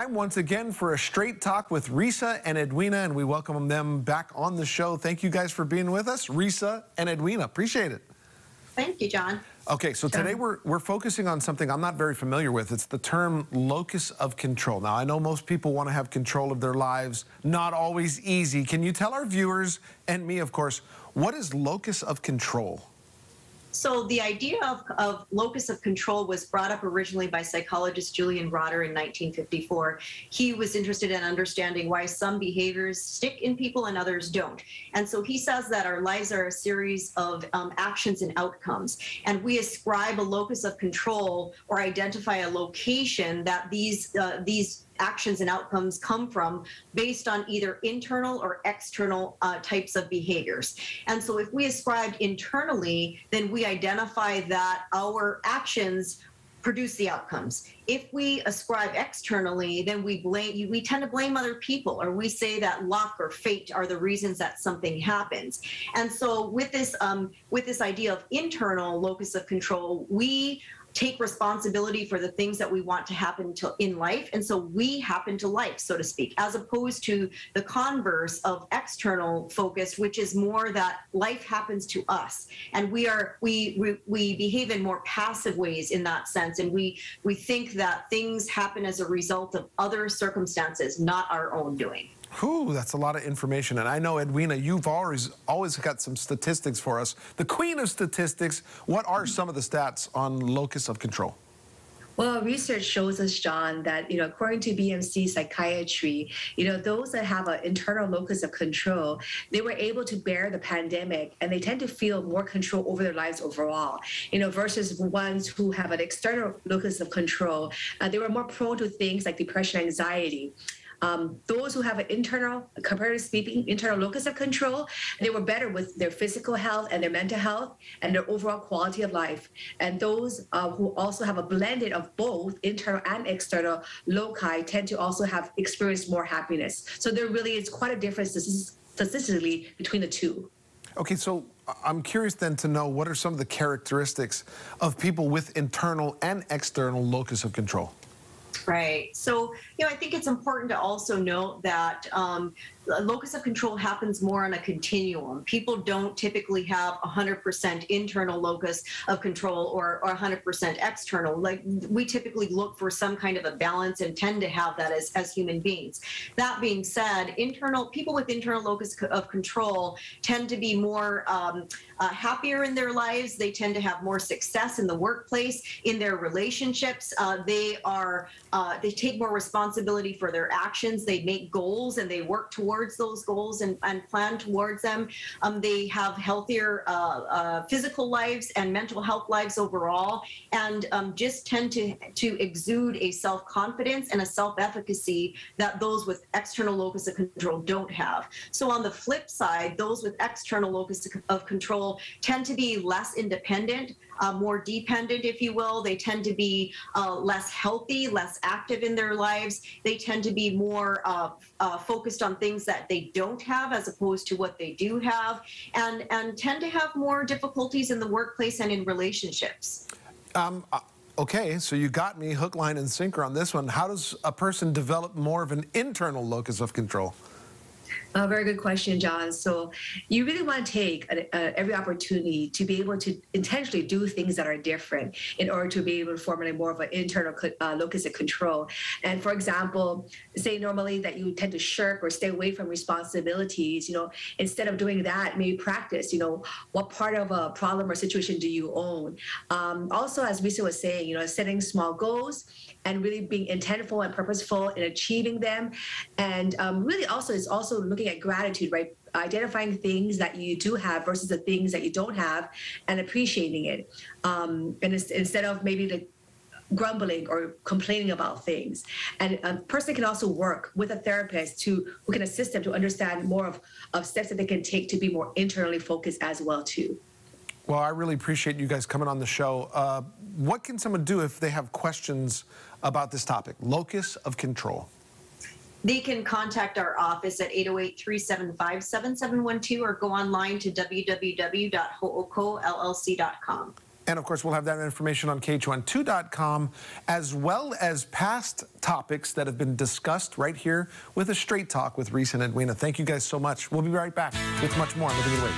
Time once again for a straight talk with Risa and Edwina, and we welcome them back on the show. Thank you guys for being with us, Risa and Edwina. Appreciate it. Thank you, John. Okay, so today we're, we're focusing on something I'm not very familiar with. It's the term locus of control. Now, I know most people want to have control of their lives, not always easy. Can you tell our viewers, and me, of course, what is locus of control? So the idea of, of locus of control was brought up originally by psychologist Julian Rotter in 1954. He was interested in understanding why some behaviors stick in people and others don't. And so he says that our lives are a series of um, actions and outcomes. And we ascribe a locus of control or identify a location that these, uh, these actions and outcomes come from based on either internal or external uh, types of behaviors. And so if we ascribe internally, then we identify that our actions produce the outcomes. If we ascribe externally, then we blame we tend to blame other people or we say that luck or fate are the reasons that something happens. And so with this um, with this idea of internal locus of control, we take responsibility for the things that we want to happen to in life. And so we happen to life so to speak as opposed to the converse of external locus which is more that life happens to us. And we are we we, we behave in more passive ways in that sense. And we we think that things happen as a result of other circumstances not our own doing Whew, that's a lot of information. And I know, Edwina, you've always always got some statistics for us. The queen of statistics, what are some of the stats on locus of control? Well, research shows us, John, that you know, according to BMC psychiatry, you know, those that have an internal locus of control, they were able to bear the pandemic, and they tend to feel more control over their lives overall. You know, versus ones who have an external locus of control, uh, they were more prone to things like depression, anxiety. Um, those who have an internal, comparatively speaking, internal locus of control, they were better with their physical health and their mental health and their overall quality of life. And those uh, who also have a blended of both internal and external loci tend to also have experienced more happiness. So there really is quite a difference statistically between the two. Okay, so I'm curious then to know what are some of the characteristics of people with internal and external locus of control? Right. So, you know, I think it's important to also note that um, locus of control happens more on a continuum. People don't typically have 100% internal locus of control or, or 100% external. Like we typically look for some kind of a balance and tend to have that as, as human beings. That being said, internal people with internal locus of control tend to be more um, uh, happier in their lives. They tend to have more success in the workplace, in their relationships. Uh, they are uh, they take more responsibility for their actions. They make goals and they work towards towards those goals and, and plan towards them. Um, they have healthier uh, uh, physical lives and mental health lives overall, and um, just tend to, to exude a self confidence and a self efficacy that those with external locus of control don't have. So, on the flip side, those with external locus of control tend to be less independent, uh, more dependent, if you will. They tend to be uh, less healthy, less active in their lives. They tend to be more uh, uh focused on things that they don't have as opposed to what they do have, and, and tend to have more difficulties in the workplace and in relationships. Um, uh, okay, so you got me hook, line, and sinker on this one. How does a person develop more of an internal locus of control? A very good question, John. So you really want to take every opportunity to be able to intentionally do things that are different in order to be able to formulate more of an internal uh, locus of control. And for example, say normally that you tend to shirk or stay away from responsibilities, you know, instead of doing that, maybe practice, you know, what part of a problem or situation do you own? Um, also, as Risa was saying, you know, setting small goals and really being intentful and purposeful in achieving them. And um, really also is also looking at gratitude, right? Identifying things that you do have versus the things that you don't have and appreciating it. Um, and instead of maybe the grumbling or complaining about things. And a person can also work with a therapist to who can assist them to understand more of, of steps that they can take to be more internally focused as well too. Well, I really appreciate you guys coming on the show. Uh, what can someone do if they have questions about this topic, locus of control? They can contact our office at 808-375-7712 or go online to www.hookollc.com. And of course, we'll have that information on KHON2.com, as well as past topics that have been discussed right here with a straight talk with Risa and Edwina. Thank you guys so much. We'll be right back with much more on in Wait.